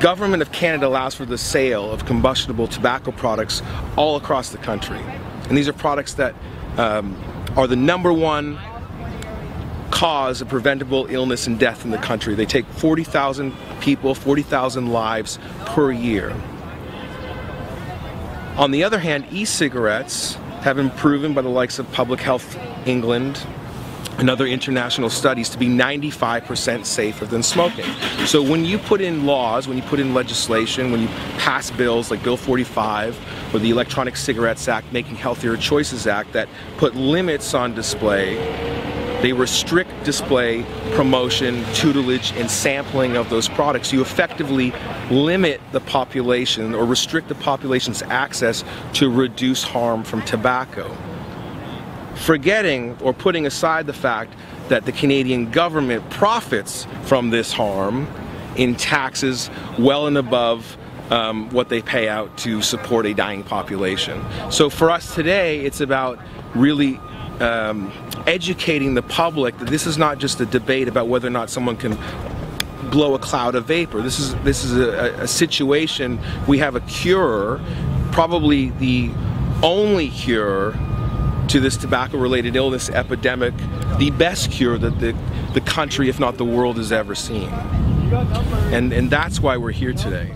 government of Canada allows for the sale of combustible tobacco products all across the country. And these are products that um, are the number one cause of preventable illness and death in the country. They take 40,000 people, 40,000 lives per year. On the other hand, e-cigarettes have been proven by the likes of Public Health England and other international studies to be 95% safer than smoking. So when you put in laws, when you put in legislation, when you pass bills like Bill 45 or the Electronic Cigarettes Act, Making Healthier Choices Act that put limits on display, they restrict display, promotion, tutelage, and sampling of those products. You effectively limit the population or restrict the population's access to reduce harm from tobacco forgetting or putting aside the fact that the Canadian government profits from this harm in taxes well and above um, what they pay out to support a dying population. So for us today, it's about really um, educating the public that this is not just a debate about whether or not someone can blow a cloud of vapor. This is this is a, a situation we have a cure, probably the only cure to this tobacco related illness epidemic, the best cure that the, the country, if not the world, has ever seen. And, and that's why we're here today.